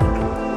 Bye.